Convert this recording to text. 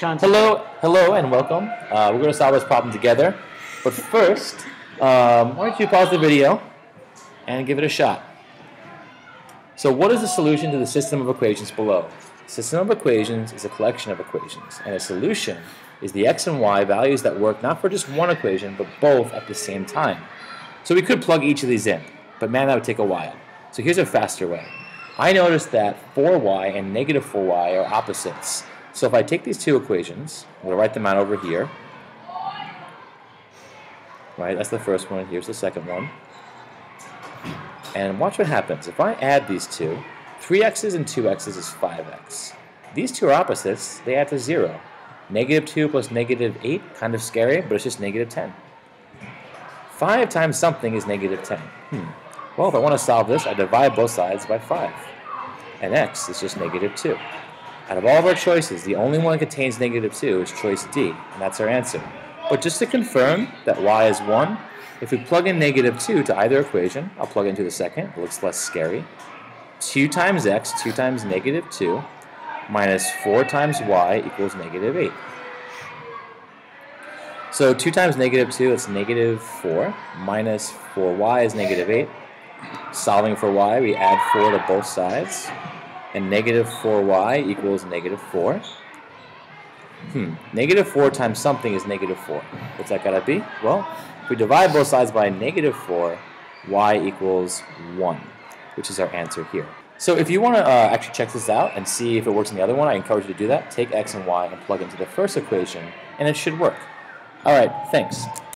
Shaun. Hello, hello, and welcome. Uh, we're going to solve this problem together. But first, um, why don't you pause the video and give it a shot. So what is the solution to the system of equations below? System of equations is a collection of equations, and a solution is the x and y values that work not for just one equation, but both at the same time. So we could plug each of these in, but man, that would take a while. So here's a faster way. I noticed that 4y and negative 4y are opposites. So if I take these two equations, I'm going to write them out over here. Right, that's the first one, here's the second one. And watch what happens. If I add these two, 3x's and 2x's is 5x. These two are opposites, they add to 0. Negative 2 plus negative 8, kind of scary, but it's just negative 10. 5 times something is negative 10. Hmm. Well, if I want to solve this, I divide both sides by 5. And x is just negative 2. Out of all of our choices, the only one that contains negative 2 is choice D, and that's our answer. But just to confirm that y is 1, if we plug in negative 2 to either equation, I'll plug into the second, it looks less scary. 2 times x, 2 times negative 2, minus 4 times y equals negative 8. So 2 times negative 2, it's negative 4, minus 4y is negative 8. Solving for y, we add 4 to both sides, and negative 4y equals negative 4. Hmm, negative 4 times something is negative 4. What's that got to be? Well, if we divide both sides by negative 4, y equals 1, which is our answer here. So if you want to uh, actually check this out and see if it works in the other one, I encourage you to do that. Take x and y and plug into the first equation, and it should work. All right, thanks.